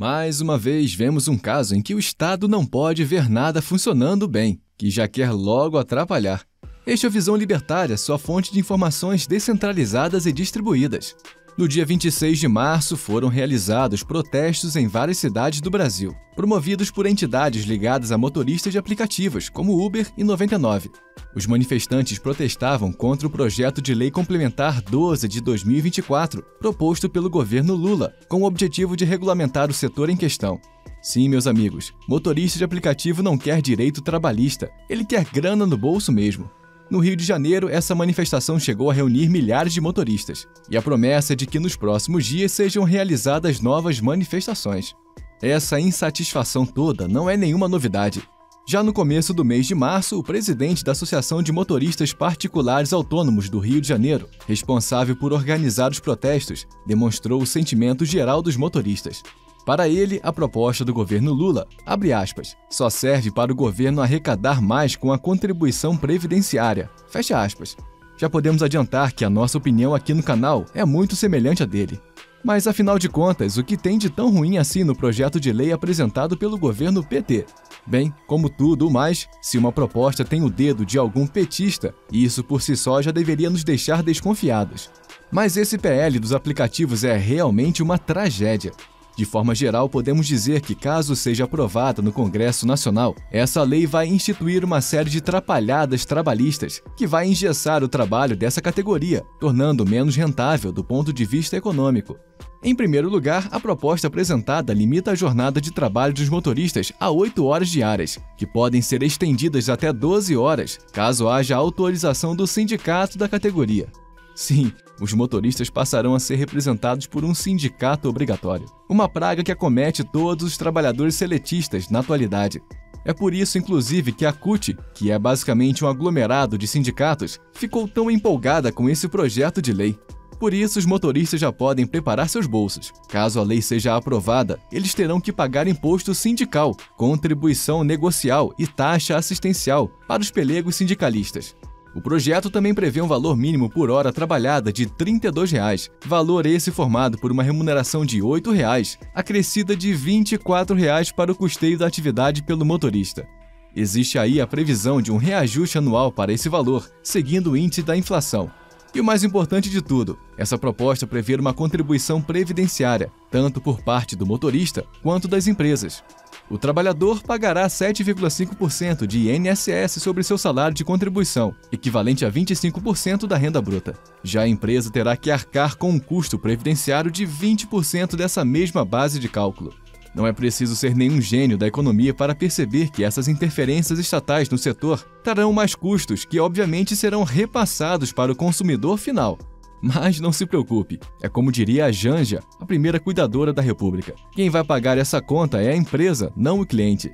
Mais uma vez, vemos um caso em que o Estado não pode ver nada funcionando bem, que já quer logo atrapalhar. Este é a Visão Libertária, sua fonte de informações descentralizadas e distribuídas. No dia 26 de março, foram realizados protestos em várias cidades do Brasil, promovidos por entidades ligadas a motoristas de aplicativos, como Uber e 99. Os manifestantes protestavam contra o projeto de lei complementar 12 de 2024, proposto pelo governo Lula, com o objetivo de regulamentar o setor em questão. Sim, meus amigos, motorista de aplicativo não quer direito trabalhista, ele quer grana no bolso mesmo. No Rio de Janeiro, essa manifestação chegou a reunir milhares de motoristas, e a promessa é de que nos próximos dias sejam realizadas novas manifestações. Essa insatisfação toda não é nenhuma novidade. Já no começo do mês de março, o presidente da Associação de Motoristas Particulares Autônomos do Rio de Janeiro, responsável por organizar os protestos, demonstrou o sentimento geral dos motoristas. Para ele, a proposta do governo Lula, abre aspas, só serve para o governo arrecadar mais com a contribuição previdenciária, fecha aspas. Já podemos adiantar que a nossa opinião aqui no canal é muito semelhante à dele. Mas afinal de contas, o que tem de tão ruim assim no projeto de lei apresentado pelo governo PT? Bem, como tudo mais, se uma proposta tem o dedo de algum petista, isso por si só já deveria nos deixar desconfiados. Mas esse PL dos aplicativos é realmente uma tragédia. De forma geral, podemos dizer que, caso seja aprovada no Congresso Nacional, essa lei vai instituir uma série de trapalhadas trabalhistas que vai engessar o trabalho dessa categoria, tornando menos rentável do ponto de vista econômico. Em primeiro lugar, a proposta apresentada limita a jornada de trabalho dos motoristas a 8 horas diárias, que podem ser estendidas até 12 horas, caso haja autorização do sindicato da categoria. Sim, os motoristas passarão a ser representados por um sindicato obrigatório, uma praga que acomete todos os trabalhadores seletistas na atualidade. É por isso, inclusive, que a CUT, que é basicamente um aglomerado de sindicatos, ficou tão empolgada com esse projeto de lei. Por isso, os motoristas já podem preparar seus bolsos. Caso a lei seja aprovada, eles terão que pagar imposto sindical, contribuição negocial e taxa assistencial para os pelegos sindicalistas. O projeto também prevê um valor mínimo por hora trabalhada de 32 reais, valor esse formado por uma remuneração de 8 reais, acrescida de 24 reais para o custeio da atividade pelo motorista. Existe aí a previsão de um reajuste anual para esse valor, seguindo o índice da inflação. E o mais importante de tudo, essa proposta prevê uma contribuição previdenciária, tanto por parte do motorista quanto das empresas. O trabalhador pagará 7,5% de INSS sobre seu salário de contribuição, equivalente a 25% da renda bruta. Já a empresa terá que arcar com um custo previdenciário de 20% dessa mesma base de cálculo. Não é preciso ser nenhum gênio da economia para perceber que essas interferências estatais no setor trarão mais custos que, obviamente, serão repassados para o consumidor final. Mas não se preocupe, é como diria a Janja, a primeira cuidadora da República. Quem vai pagar essa conta é a empresa, não o cliente.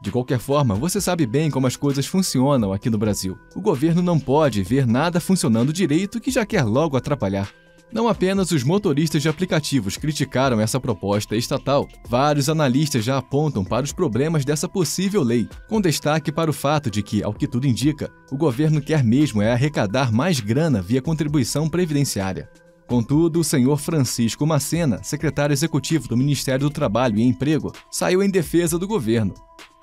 De qualquer forma, você sabe bem como as coisas funcionam aqui no Brasil. O governo não pode ver nada funcionando direito que já quer logo atrapalhar. Não apenas os motoristas de aplicativos criticaram essa proposta estatal, vários analistas já apontam para os problemas dessa possível lei, com destaque para o fato de que, ao que tudo indica, o governo quer mesmo é arrecadar mais grana via contribuição previdenciária. Contudo, o senhor Francisco Macena, secretário executivo do Ministério do Trabalho e Emprego, saiu em defesa do governo.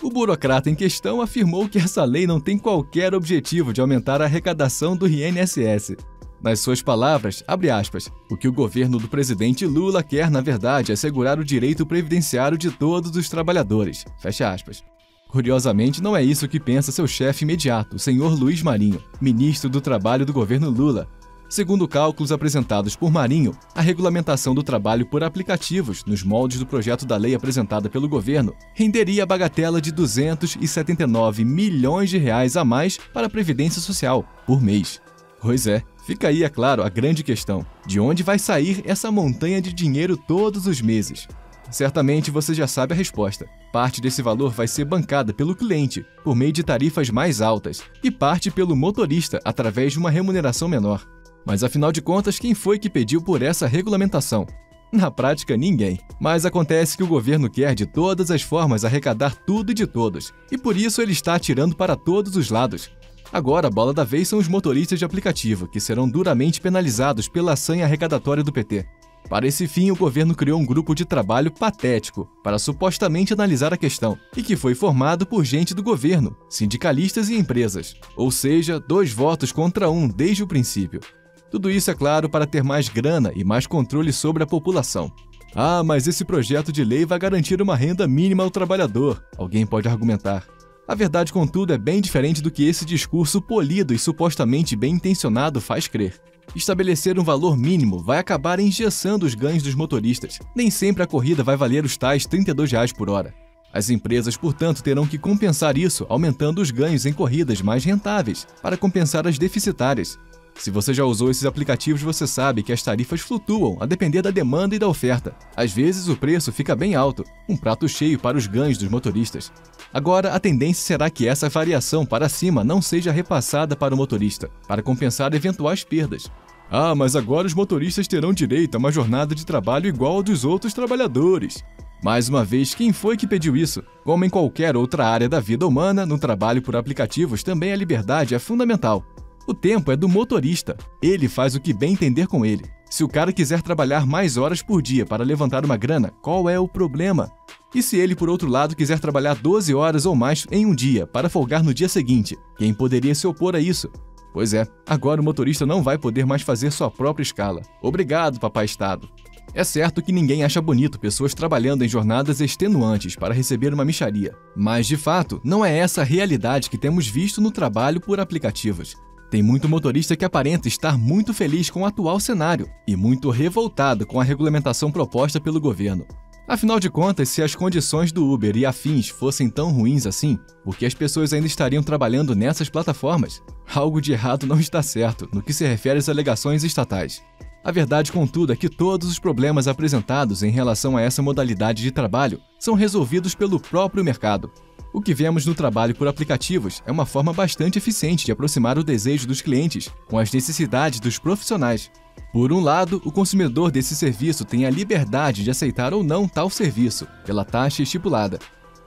O burocrata em questão afirmou que essa lei não tem qualquer objetivo de aumentar a arrecadação do INSS, nas suas palavras, abre aspas, o que o governo do presidente Lula quer, na verdade, é assegurar o direito previdenciário de todos os trabalhadores. Fecha aspas. Curiosamente, não é isso que pensa seu chefe imediato, o senhor Luiz Marinho, ministro do Trabalho do governo Lula. Segundo cálculos apresentados por Marinho, a regulamentação do trabalho por aplicativos, nos moldes do projeto da lei apresentada pelo governo, renderia a bagatela de 279 milhões de reais a mais para a Previdência Social por mês. Pois é, Fica aí, é claro, a grande questão: de onde vai sair essa montanha de dinheiro todos os meses? Certamente você já sabe a resposta. Parte desse valor vai ser bancada pelo cliente, por meio de tarifas mais altas, e parte pelo motorista, através de uma remuneração menor. Mas afinal de contas, quem foi que pediu por essa regulamentação? Na prática, ninguém. Mas acontece que o governo quer de todas as formas arrecadar tudo e de todos, e por isso ele está atirando para todos os lados. Agora, a bola da vez são os motoristas de aplicativo, que serão duramente penalizados pela sanha arrecadatória do PT. Para esse fim, o governo criou um grupo de trabalho patético para supostamente analisar a questão, e que foi formado por gente do governo, sindicalistas e empresas. Ou seja, dois votos contra um desde o princípio. Tudo isso, é claro, para ter mais grana e mais controle sobre a população. Ah, mas esse projeto de lei vai garantir uma renda mínima ao trabalhador, alguém pode argumentar. A verdade, contudo, é bem diferente do que esse discurso polido e supostamente bem intencionado faz crer. Estabelecer um valor mínimo vai acabar engessando os ganhos dos motoristas. Nem sempre a corrida vai valer os tais 32 reais por hora. As empresas, portanto, terão que compensar isso, aumentando os ganhos em corridas mais rentáveis, para compensar as deficitárias. Se você já usou esses aplicativos, você sabe que as tarifas flutuam a depender da demanda e da oferta. Às vezes o preço fica bem alto, um prato cheio para os ganhos dos motoristas. Agora, a tendência será que essa variação para cima não seja repassada para o motorista, para compensar eventuais perdas. Ah, mas agora os motoristas terão direito a uma jornada de trabalho igual ao dos outros trabalhadores. Mais uma vez, quem foi que pediu isso? Como em qualquer outra área da vida humana, no trabalho por aplicativos também a liberdade é fundamental. O tempo é do motorista. Ele faz o que bem entender com ele. Se o cara quiser trabalhar mais horas por dia para levantar uma grana, qual é o problema? E se ele, por outro lado, quiser trabalhar 12 horas ou mais em um dia para folgar no dia seguinte, quem poderia se opor a isso? Pois é, agora o motorista não vai poder mais fazer sua própria escala. Obrigado, papai Estado. É certo que ninguém acha bonito pessoas trabalhando em jornadas extenuantes para receber uma micharia, mas de fato, não é essa a realidade que temos visto no trabalho por aplicativos. Tem muito motorista que aparenta estar muito feliz com o atual cenário e muito revoltado com a regulamentação proposta pelo governo. Afinal de contas, se as condições do Uber e afins fossem tão ruins assim, por que as pessoas ainda estariam trabalhando nessas plataformas? Algo de errado não está certo no que se refere às alegações estatais. A verdade, contudo, é que todos os problemas apresentados em relação a essa modalidade de trabalho são resolvidos pelo próprio mercado. O que vemos no trabalho por aplicativos é uma forma bastante eficiente de aproximar o desejo dos clientes com as necessidades dos profissionais. Por um lado, o consumidor desse serviço tem a liberdade de aceitar ou não tal serviço, pela taxa estipulada.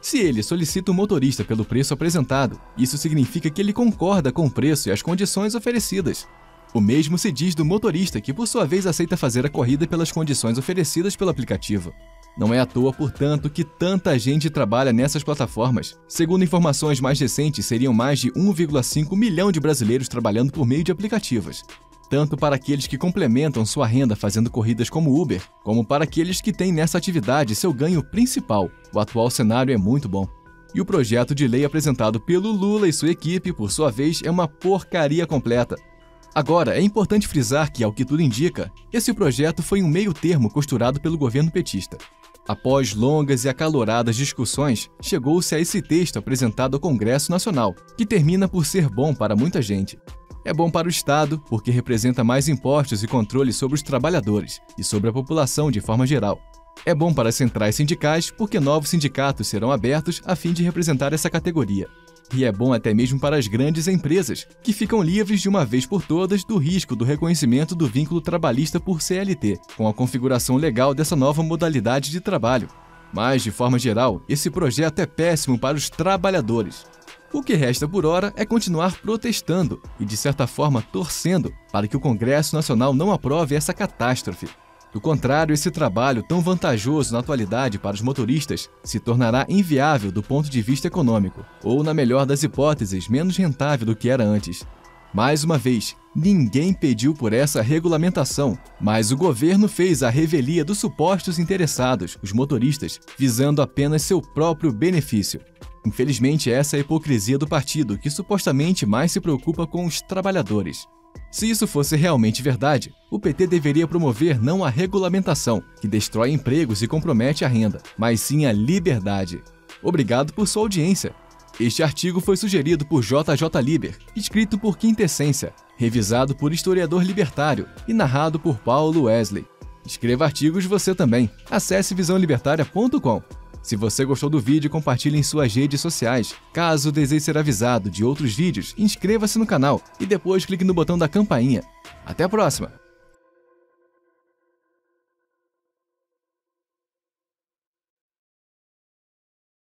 Se ele solicita o motorista pelo preço apresentado, isso significa que ele concorda com o preço e as condições oferecidas. O mesmo se diz do motorista, que por sua vez aceita fazer a corrida pelas condições oferecidas pelo aplicativo. Não é à toa, portanto, que tanta gente trabalha nessas plataformas. Segundo informações mais recentes, seriam mais de 1,5 milhão de brasileiros trabalhando por meio de aplicativos. Tanto para aqueles que complementam sua renda fazendo corridas como Uber, como para aqueles que têm nessa atividade seu ganho principal. O atual cenário é muito bom. E o projeto de lei apresentado pelo Lula e sua equipe, por sua vez, é uma porcaria completa. Agora, é importante frisar que, ao que tudo indica, esse projeto foi um meio termo costurado pelo governo petista. Após longas e acaloradas discussões, chegou-se a esse texto apresentado ao Congresso Nacional, que termina por ser bom para muita gente. É bom para o Estado, porque representa mais impostos e controle sobre os trabalhadores e sobre a população de forma geral. É bom para as centrais sindicais, porque novos sindicatos serão abertos a fim de representar essa categoria. E é bom até mesmo para as grandes empresas, que ficam livres de uma vez por todas do risco do reconhecimento do vínculo trabalhista por CLT, com a configuração legal dessa nova modalidade de trabalho. Mas, de forma geral, esse projeto é péssimo para os trabalhadores. O que resta por hora é continuar protestando e, de certa forma, torcendo para que o Congresso Nacional não aprove essa catástrofe. Do contrário, esse trabalho, tão vantajoso na atualidade para os motoristas, se tornará inviável do ponto de vista econômico, ou, na melhor das hipóteses, menos rentável do que era antes. Mais uma vez, ninguém pediu por essa regulamentação, mas o governo fez a revelia dos supostos interessados, os motoristas, visando apenas seu próprio benefício. Infelizmente, essa é a hipocrisia do partido, que supostamente mais se preocupa com os trabalhadores. Se isso fosse realmente verdade, o PT deveria promover não a regulamentação, que destrói empregos e compromete a renda, mas sim a liberdade. Obrigado por sua audiência. Este artigo foi sugerido por JJ Liber, escrito por Quintessência, revisado por historiador libertário e narrado por Paulo Wesley. Escreva artigos você também. Acesse visãolibertaria.com. Se você gostou do vídeo, compartilhe em suas redes sociais. Caso deseje ser avisado de outros vídeos, inscreva-se no canal e depois clique no botão da campainha. Até a próxima!